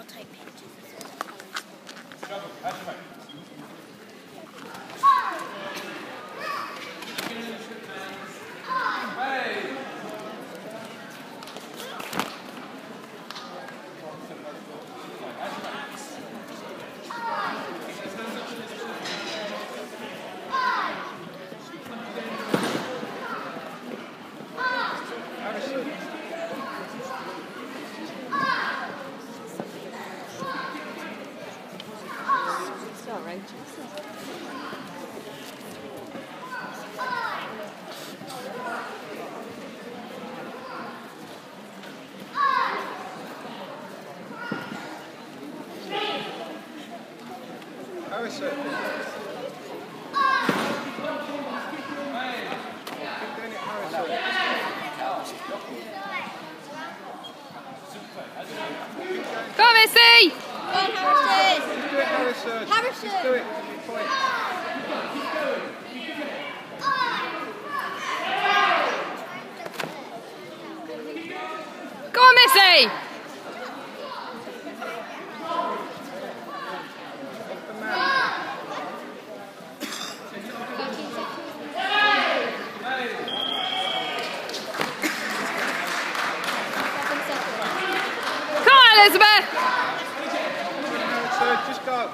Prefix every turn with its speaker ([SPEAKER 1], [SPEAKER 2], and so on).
[SPEAKER 1] I'll take pictures
[SPEAKER 2] Harrison. Keep doing it, Harrison.
[SPEAKER 3] Go on, Missy!
[SPEAKER 1] Harrison!
[SPEAKER 2] Do it, Harrison.
[SPEAKER 1] Harrison.
[SPEAKER 2] Just do it.
[SPEAKER 3] Go on, Missy! Come on, Elizabeth!
[SPEAKER 2] Just go.